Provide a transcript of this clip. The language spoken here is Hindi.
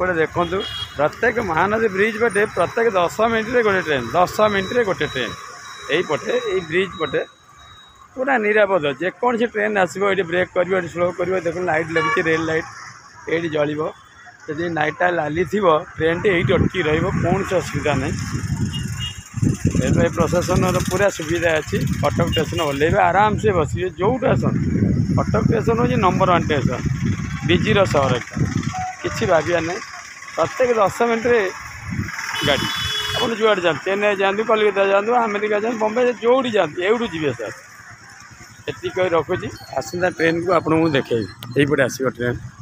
एपटे देखु प्रत्येक महानदी ब्रिज पटे प्रत्येक दस मिनिटे गोटे ट्रेन दस मिनिटे गोटे ट्रेन ये ब्रिज पटे पूरा निरापद जेकोसी ट्रेन आसो ये ब्रेक कर स्लो कर देख लाइट लगे रेल लाइट ये जल्द जदि नाइटा लाली थी ट्रेन टी अटकी रोसी असुविधा नहीं प्रशासन पूरा सुविधा अच्छी कटक स्टेशन ओल्ल आराम से बस जो आसन कटक स्टेशन हो नंबर वन स्टेसन डीजी शहर କିଛି ଭାବିବାର ନାହିଁ ପ୍ରତ୍ୟେକ ଦଶ ମିନିଟ୍ରେ ଗାଡ଼ି ଆପଣ ଯୁଆଡ଼େ ଯାଆନ୍ତୁ ଚେନ୍ନାଇ ଯାଆନ୍ତୁ କଲିକତା ଯାଆନ୍ତୁ ଆମେରିକା ଯାଆନ୍ତୁ ବମ୍ବେ ଯେଉଁଠି ଯାଆନ୍ତୁ ଏଇଠୁ ଯିବେ ସାର୍ ଏତିକି କହି ରଖୁଛି ଆସନ୍ତା ଟ୍ରେନ୍କୁ ଆପଣଙ୍କୁ ଦେଖେଇବି ଏଇପଟେ ଆସିବ ଟ୍ରେନ୍